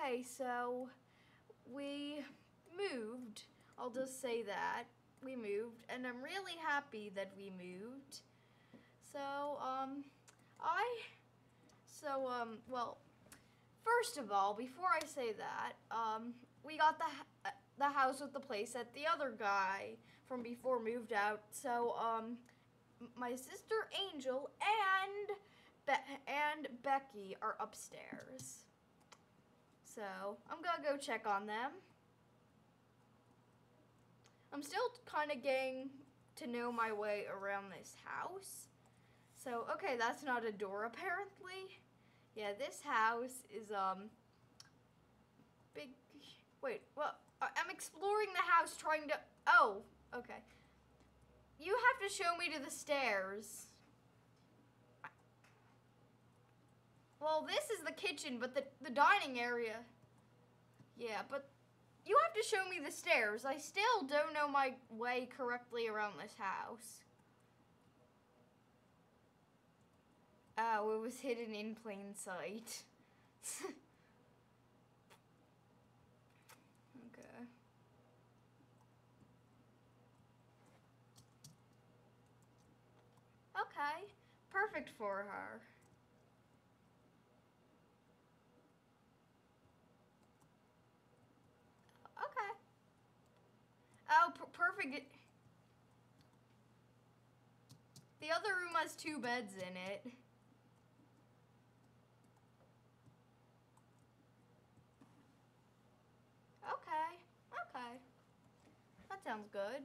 okay, so we moved. I'll just say that. We moved, and I'm really happy that we moved. So, um, I, so, um, well, first of all, before I say that, um, we got the, the house with the place that the other guy from before moved out. So, um, my sister Angel and Be- and Becky are upstairs. So I'm gonna go check on them. I'm still kind of getting to know my way around this house. So okay, that's not a door apparently. Yeah, this house is um big. Wait, well, I- I'm exploring the house, trying to. Oh, okay. You have to show me to the stairs. Well, this is the kitchen, but the, the dining area. Yeah, but you have to show me the stairs. I still don't know my way correctly around this house. Oh, it was hidden in plain sight. okay. Okay, perfect for her. Okay. Oh, perfect. The other room has two beds in it. Okay. Okay. That sounds good.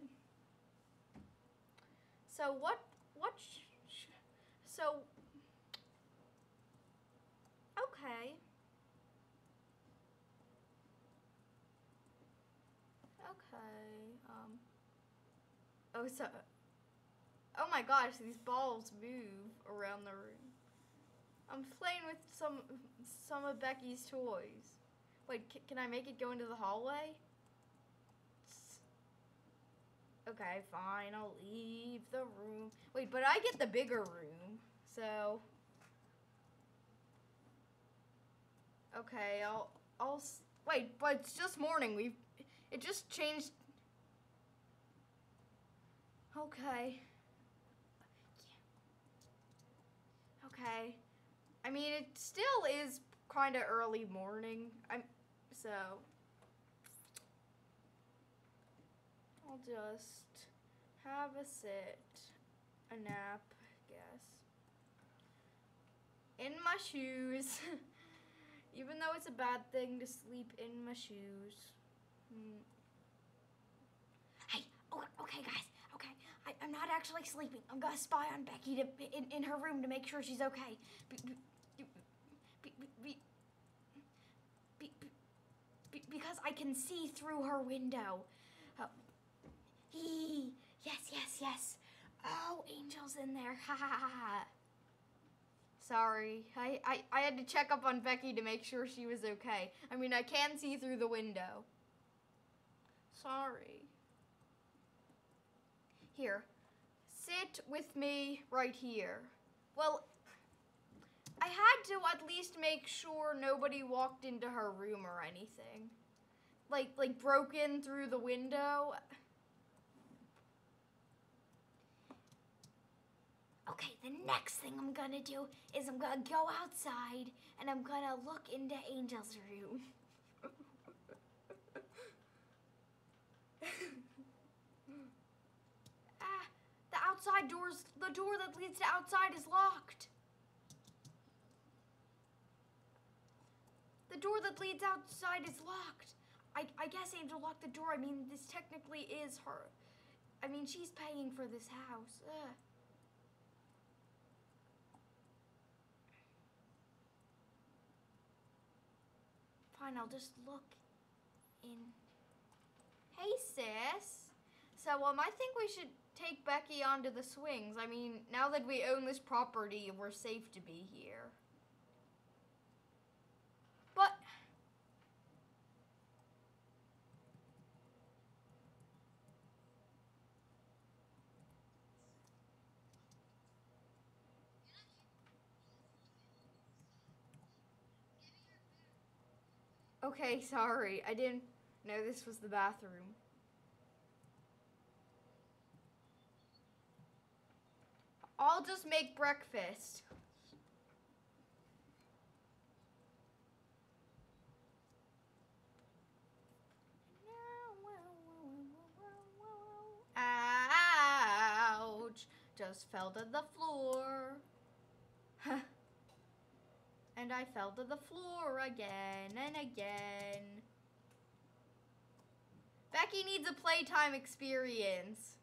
So what what so. Okay. Um. Oh, so. Oh my gosh, these balls move around the room. I'm playing with some some of Becky's toys. Wait, can I make it go into the hallway? Okay, fine. I'll leave the room. Wait, but I get the bigger room, so. Okay, I'll I'll wait, but it's just morning. We've it just changed. Okay. Okay. I mean, it still is kind of early morning. I'm so. I'll just have a sit, a nap, I guess. In my shoes. Even though it's a bad thing to sleep in my shoes. Hmm. Hey, o- okay, guys. I, I'm not actually sleeping. I'm gonna spy on Becky to, in, in her room to make sure she's okay. Be, be, be, be, be, be, be, because I can see through her window. Oh. Hee, yes, yes, yes. Oh, Angel's in there. Ha ha ha ha. Sorry. I, I, I had to check up on Becky to make sure she was okay. I mean, I can see through the window. Sorry. Here. Sit with me right here. Well, I had to at least make sure nobody walked into her room or anything. Like like broke in through the window. Okay, the next thing I'm gonna do is I'm gonna go outside and I'm gonna look into Angel's room. Ah, the outside doors the door that leads to outside is locked. The door that leads outside is locked. I, I guess Angel locked the door. I mean, this technically is her. I mean, she's paying for this house. Ugh. Fine, I'll just look in. Hey, sis. So, um, I think we should take Becky onto the swings. I mean, now that we own this property, we're safe to be here. But Okay, sorry. I didn't know this was the bathroom. I'll just make breakfast. Ouch! Just fell to the floor. and I fell to the floor again and again. Becky needs a playtime experience.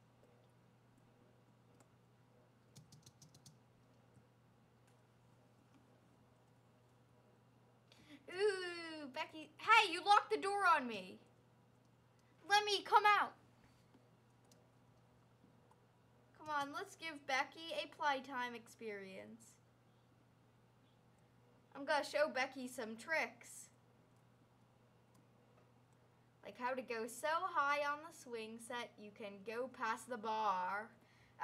Hey, you locked the door on me. Let me come out. Come on, let's give Becky a playtime experience. I'm gonna show Becky some tricks. Like how to go so high on the swing set you can go past the bar.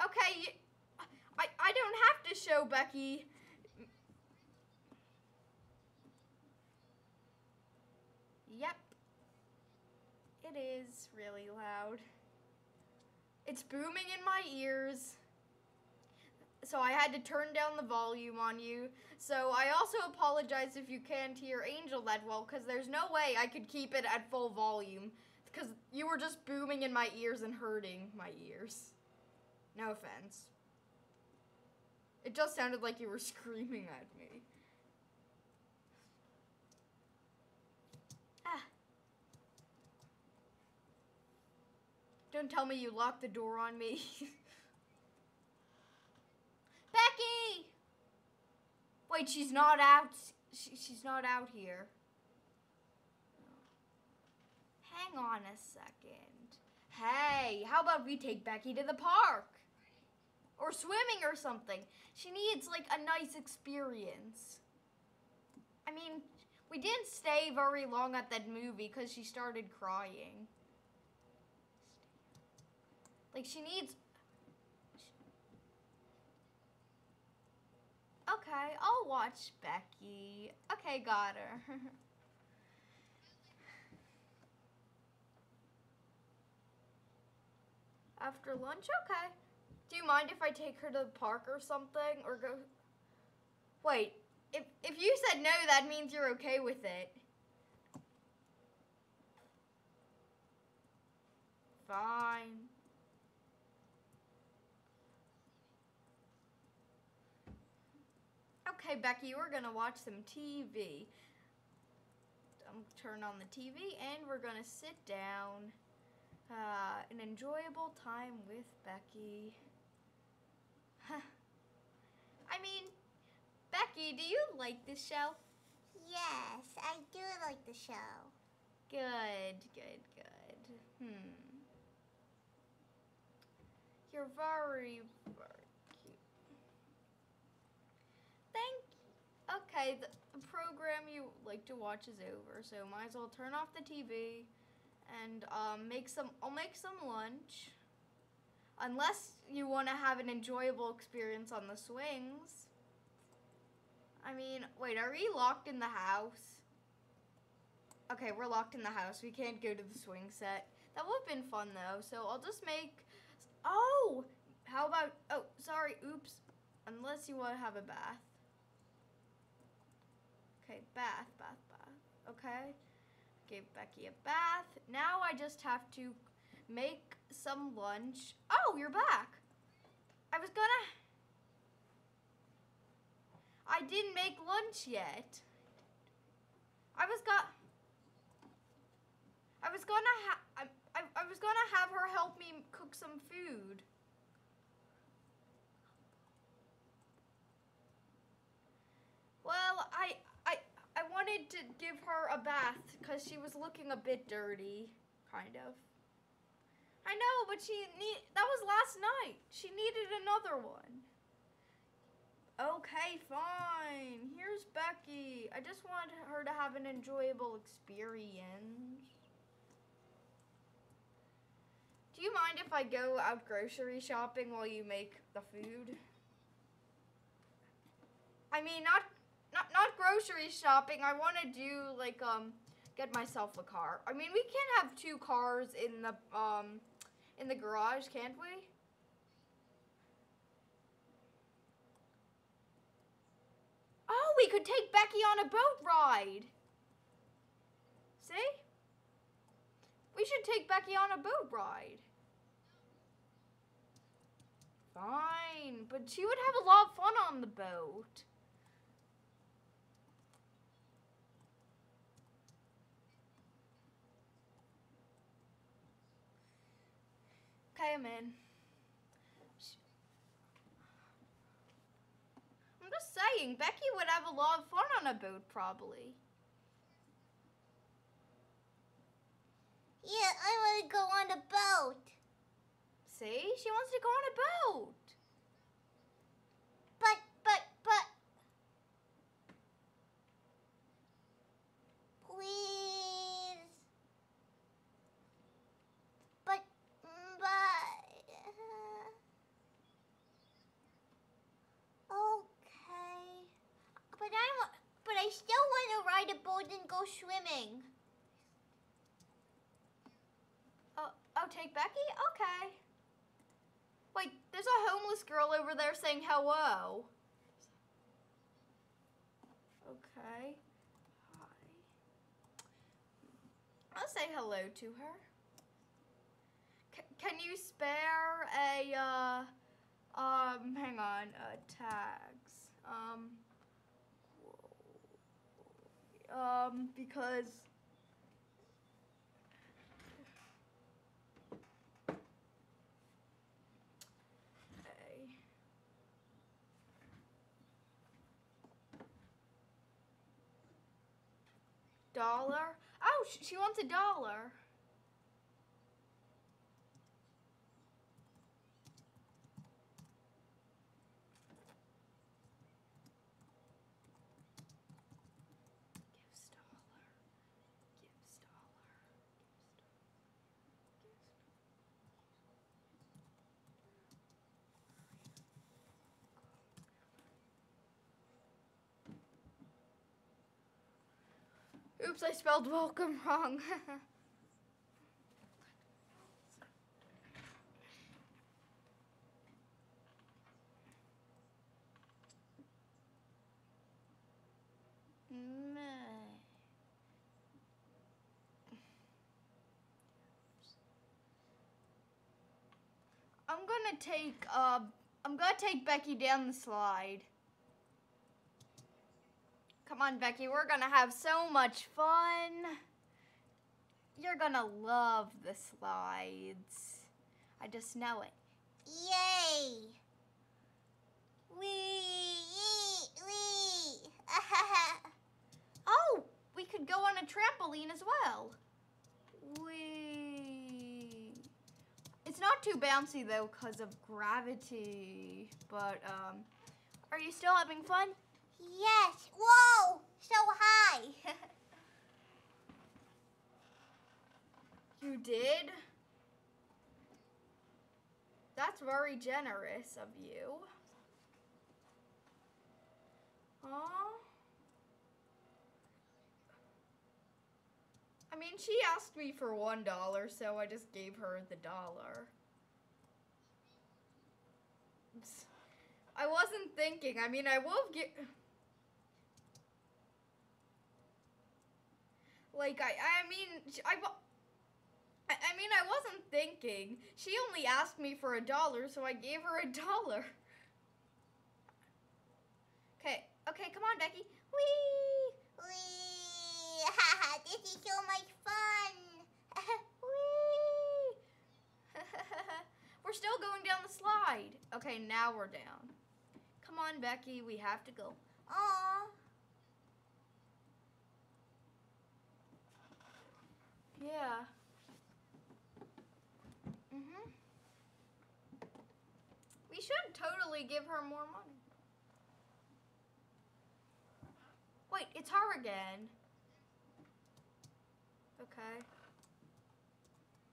Okay, I, I don't have to show Becky. It is really loud. It's booming in my ears. So I had to turn down the volume on you. So I also apologize if you can't hear Angel that well, because there's no way I could keep it at full volume. Because you were just booming in my ears and hurting my ears. No offense. It just sounded like you were screaming at me. Don't tell me you locked the door on me. Becky! Wait, she's not out. She, she's not out here. Hang on a second. Hey, how about we take Becky to the park? Or swimming or something. She needs like a nice experience. I mean, we didn't stay very long at that movie because she started crying. Like, she needs Okay, I'll watch Becky. Okay, got her. After lunch, okay. Do you mind if I take her to the park or something? Or go. Wait, if, if you said no, that means you're okay with it. Fine. Okay, Becky, we're gonna watch some TV. I'm turn on the TV and we're gonna sit down. Uh, an enjoyable time with Becky. I mean, Becky, do you like this show? Yes, I do like the show. Good, good, good. Hmm. You're very, Okay, the, program you like to watch is over, so might as well turn off the TV and um, make some. I'll make some lunch. Unless you want to have an enjoyable experience on the swings. I mean, wait, are we locked in the house? Okay, we're locked in the house. We can't go to the swing set. That would have been fun though. So I'll just make. Oh, how about? Oh, sorry. Oops. Unless you want to have a bath. Okay, bath, bath, bath. Okay. Give Becky a bath. Now I just have to make some lunch. Oh, you're back. I was gonna. I didn't make lunch yet. I was got. I was gonna ha- I, I, I was gonna have her help me cook some food. Well, I I I wanted to give her a bath because she was looking a bit dirty, kind of. I know, but she need that was last night. She needed another one. Okay, fine. Here's Becky. I just want her to have an enjoyable experience. Do you mind if I go out grocery shopping while you make the food? I mean, not not not grocery shopping. I want to do like um get myself a car. I mean, we can't have two cars in the um in the garage, can't we? Oh, we could take Becky on a boat ride. See? We should take Becky on a boat ride. Fine, but she would have a lot of fun on the boat. Okay, I'm in. I'm just saying, Becky would have a lot of fun on a boat, probably. Yeah, I want to go on a boat. See? She wants to go on a boat. But, but, but. Please. But, but. Okay. But I want, but I still want to ride a boat and go swimming. Oh, oh, take Becky? Okay. Wait, there's a homeless girl over there saying hello. Okay. Hi. I'll say hello to her. C- can you spare a, uh, um, hang on, uh, tags? Um, um, because. Dollar? Oh, sh- she wants a dollar. Oops, I spelled welcome wrong. I'm gonna take uh I'm gonna take Becky down the slide. Come on, Becky, we're gonna have so much fun. You're gonna love the slides. I just know it. Yay! Wee! Wee! Oh, we could go on a trampoline as well. Wee. It's not too bouncy though because of gravity. But um, are you still having fun? Yes! Whoa! So high! You did? That's very generous of you. Huh? I mean, she asked me for one dollar, so I just gave her the dollar. I wasn't thinking. I mean, I will get. Like I, I mean, I. I mean, I wasn't thinking. She only asked me for a dollar, so I gave her a dollar. Okay, okay, come on, Becky. Whee! Wee! this is so much fun! Whee! we're still going down the slide. Okay, now we're down. Come on, Becky, we have to go. Aw. Yeah. Mhm. We should totally give her more money. Wait, it's her again. Okay.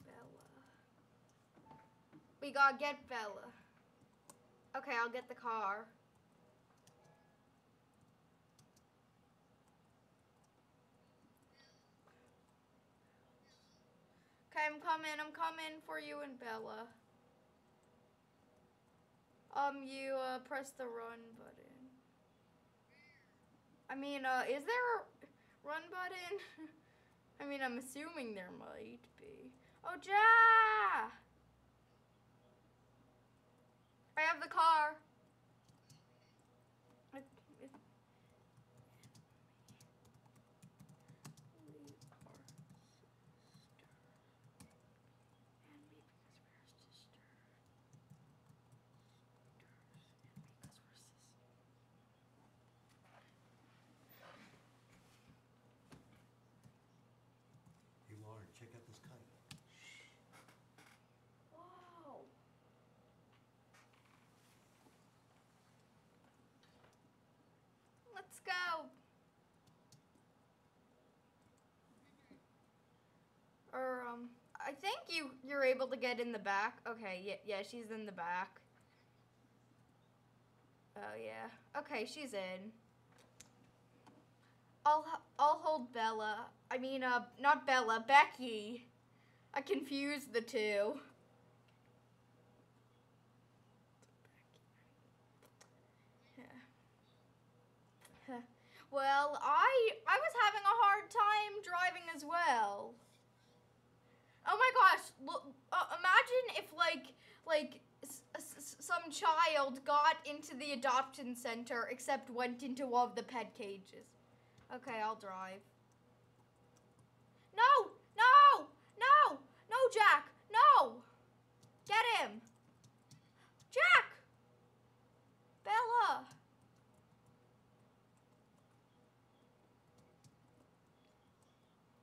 Bella. We gotta get Bella. Okay, I'll get the car. I'm coming. I'm coming for you and Bella. Um, you uh, press the run button. I mean, uh, is there a run button? I mean, I'm assuming there might be. Oh, Ja! I have the car. It, it, we are sisters. And me because we're sisters. Sisters. And because we're sisters. Hey Lauren, check out this kite. Whoa. Let's go. Or um I think you you're able to get in the back. Okay, yeah, yeah, she's in the back. Oh yeah. Okay, she's in. I'll I'll hold Bella. I mean uh not Bella, Becky. I confused the two. Yeah. Well, I I was having a hard time driving as well. Oh my gosh! Look, uh, imagine if like like some child got into the adoption center except went into one of the pet cages. Okay, I'll drive. No! No! No! No, Jack! No! Get him! Jack! Bella!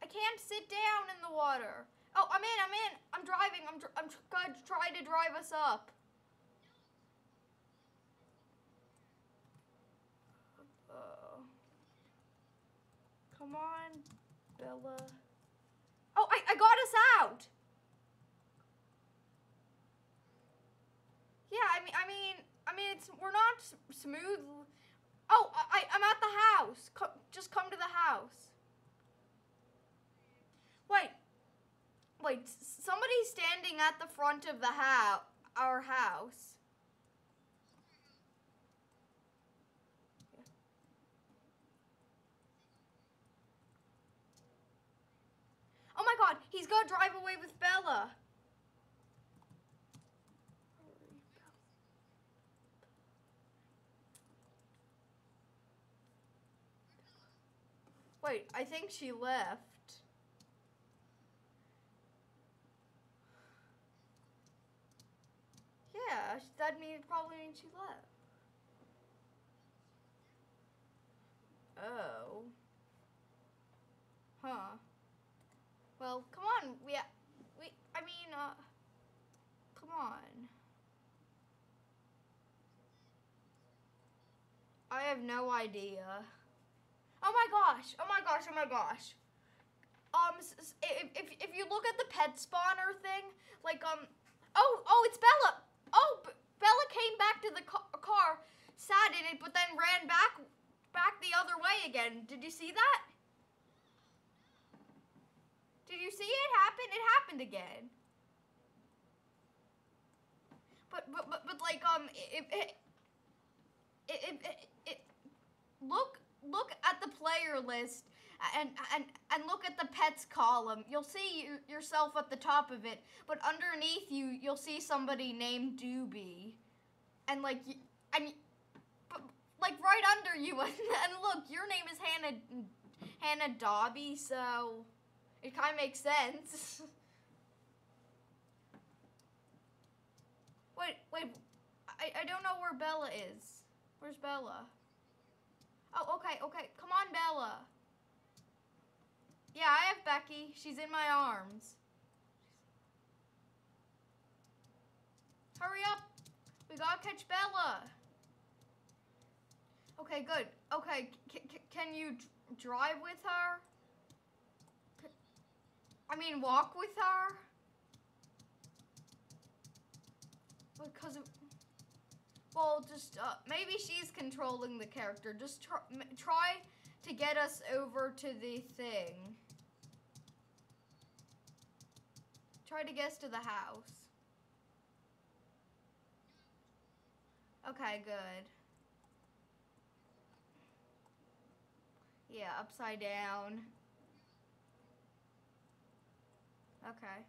I can't sit down in the water. Oh, I'm in, I'm in. I'm driving. I'm, dr- I'm tr- to try to drive us up. Uh, come on, Bella. Oh, I, I got us out. Yeah, I mean, I mean, I mean, it's we're not smooth. Oh, I- I'm at the house. Co- just come to the house. Wait, wait. Somebody's standing at the front of the house, our house. Oh my God, he's gonna drive away with Bella. Wait, I think she left. Yeah, sh- probably she left. Oh. Huh. Well, come on. We we I mean, uh come on. I have no idea. Oh my gosh. Oh my gosh. Oh my gosh. Um if if, if you look at the pet spawner thing, like um oh, oh, it's Bella. Oh, Bella came back to the ca- car, sat in it, but then ran back back the other way again. Did you see that? Did you see it happen? It happened again. But but but, but like um if it, it, it, it, it look look at the player list and and and look at the pets column. You'll see you, yourself at the top of it, but underneath you you'll see somebody named Doobie, and like and but, like right under you and, and look your name is Hannah Hannah Dobby, so it kind of makes sense. wait wait, I I don't know where Bella is. Where's Bella? Oh, okay, okay. Come on, Bella. Yeah, I have Becky. She's in my arms. Hurry up. We gotta catch Bella. Okay, good. Okay, c- can you drive with her? I mean, walk with her? Because of. Well, just uh, maybe she's controlling the character. Just try, m- try to get us over to the thing. Try to guess to the house. Okay, good. Yeah, upside down. Okay.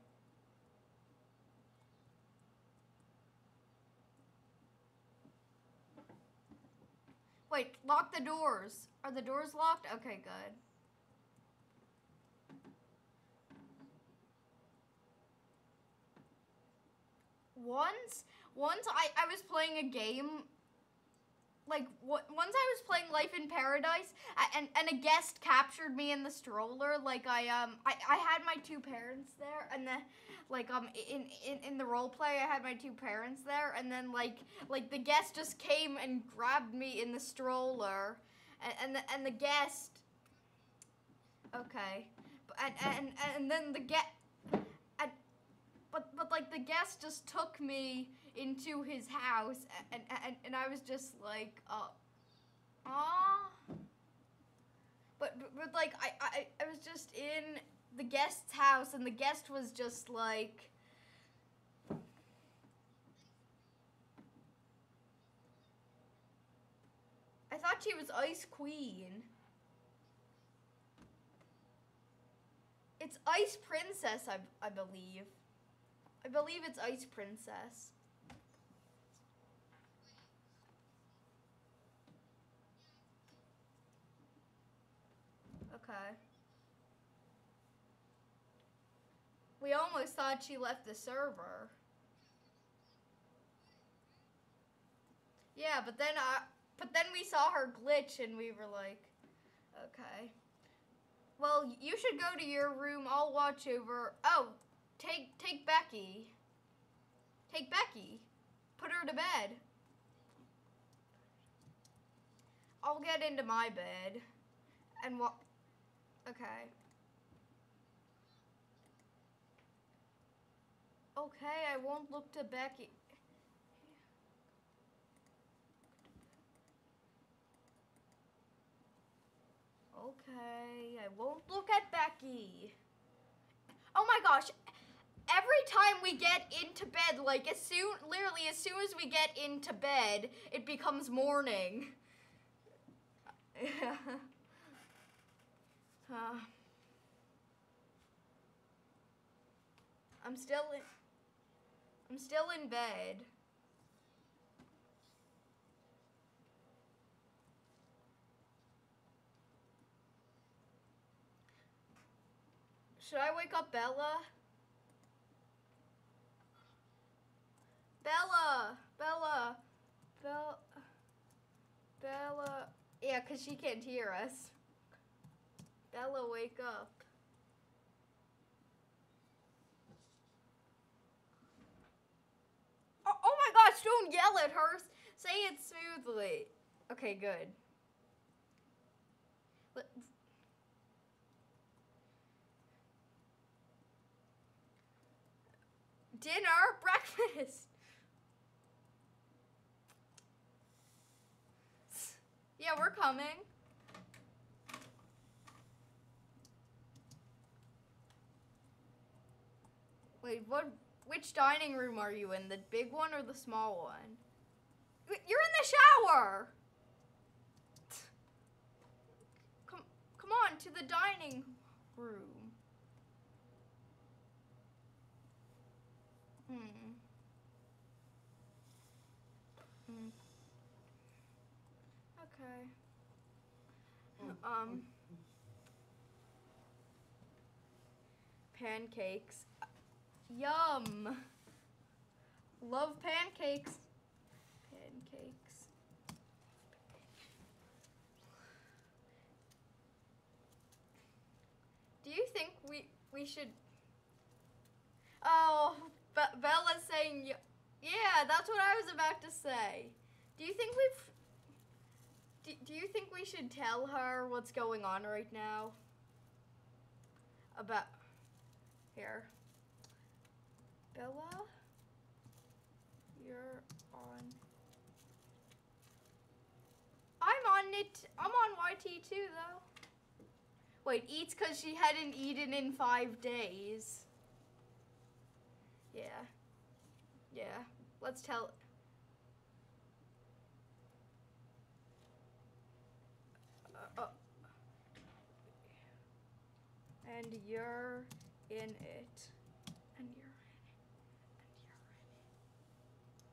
Wait, lock the doors. Are the doors locked? Okay, good. Once, once I, I was playing a game like once I was playing Life in Paradise and and a guest captured me in the stroller like I um I, I had my two parents there and then like um in, in in the role play I had my two parents there and then like like the guest just came and grabbed me in the stroller and and the, and the guest okay and and and then the and but but like the guest just took me into his house and and, and I was just like uh ah but, but but like I, I I was just in the guest's house and the guest was just like I thought she was Ice Queen. It's Ice Princess, I, I believe. I believe it's Ice Princess. Okay. We almost thought she left the server. Yeah, but then I, but then we saw her glitch and we were like, okay. Well, you should go to your room. I'll watch over. Oh, take take Becky. Take Becky. Put her to bed. I'll get into my bed and what Okay. Okay, I won't look to Becky. Okay, I won't look at Becky. Oh my gosh. Every time we get into bed, like as soon, literally as soon as we get into bed, it becomes morning. Uh, I'm still in. I'm still in bed. Should I wake up Bella? Bella, Bella, Bella, Bella. Yeah, cause she can't hear us. Bella, wake up. Oh, oh my gosh, don't yell at her. Say it smoothly. Okay, good. Dinner, breakfast. Yeah, we're coming. Wait, what? Which dining room are you in? The big one or the small one? You're in the shower. Come, come on to the dining room. Hmm. Okay. Um. Pancakes. Yum. Love pancakes. Pancakes. Do you think we we should? Oh, Be- Bella's saying yeah. That's what I was about to say. Do you think we've? Do, do you think we should tell her what's going on right now? About here. Bella, you're on. I'm on it. I'm on YT too, though. Wait, eats because she hadn't eaten in five days. Yeah. Yeah. Let's tell. Uh, uh, and you're in it. And you're in it. And you're in it. We're doing a YT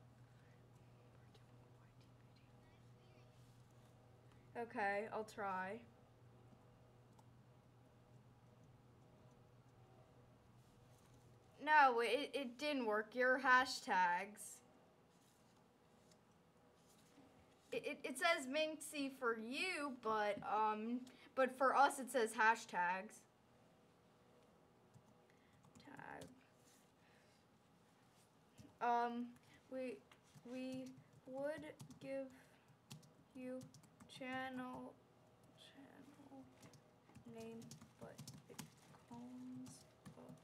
video. Okay, I'll try. No, it, it didn't work. Your hashtags. It, it, it says Minxie for you, but um, but for us it says hashtags. Um, we we would give you channel channel name, but it comes up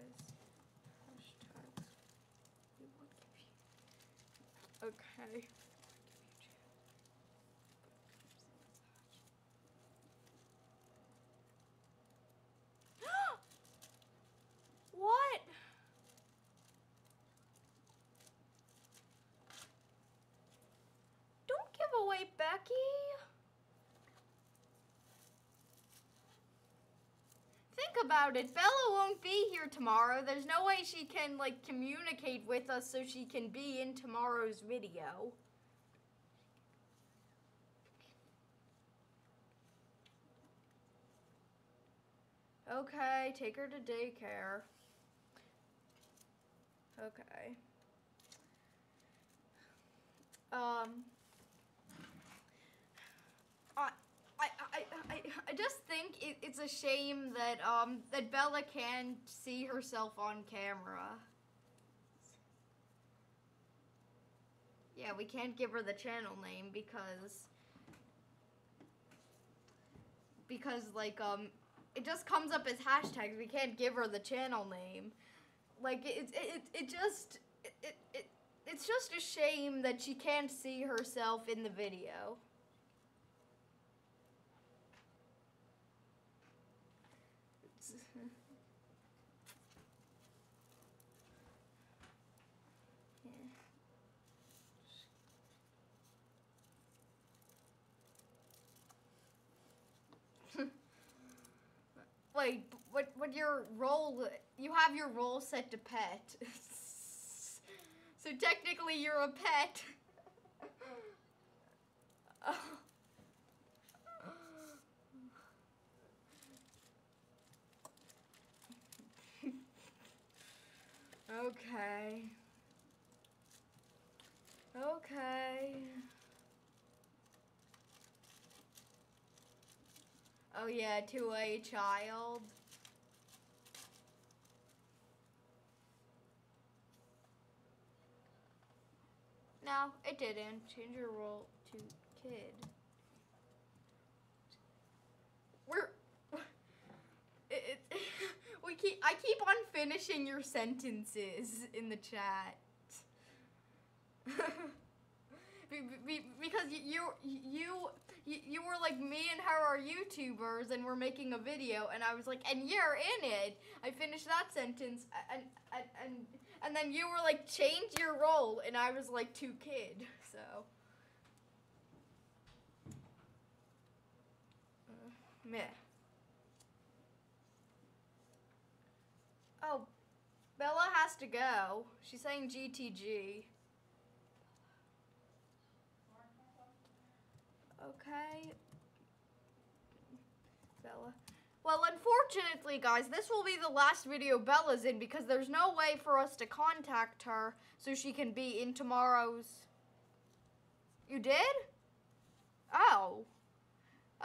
as hashtags. We would give you. Okay. what? Don't give Becky. Think about it. Bella won't be here tomorrow. There's no way she can like communicate with us so she can be in tomorrow's video. Okay, take her to daycare. Okay. Um I I, I, I, just think it, it's a shame that um that Bella can't see herself on camera. Yeah, we can't give her the channel name because because like um it just comes up as hashtags. We can't give her the channel name. Like it it it, it just it, it it's just a shame that she can't see herself in the video. Wait, What your role? You have your role set to pet. so technically, you're a pet. Oh. okay. Okay. Oh yeah, to a child. No, it didn't. Change your role to kid. We're it, it, we keep I keep on finishing your sentences in the chat. Be- be- because you you you you were like me and her are YouTubers and we're making a video and I was like and you're in it. I finished that sentence and and and, and then you were like change your role and I was like to kid. So uh, meh. Oh, Bella has to go. She's saying GTG. Okay. Bella. Well, unfortunately, guys, this will be the last video Bella's in because there's no way for us to contact her so she can be in tomorrow's. You did? Oh.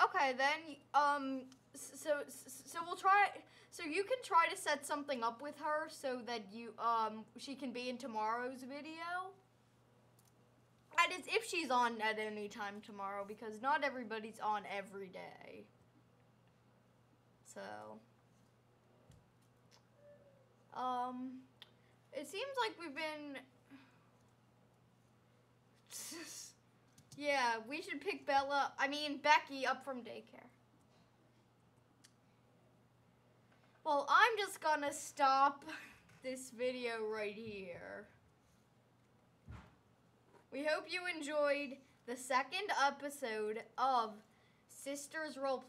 Okay, then, um, so, so we'll try, so you can try to set something up with her so that you, um, she can be in tomorrow's video. That is if she's on at any time tomorrow because not everybody's on every day. So um it seems like we've been Yeah, we should pick Bella, I mean Becky up from daycare. Well, I'm just gonna stop this video right here. We hope you enjoyed the second episode of Sisters Roleplay.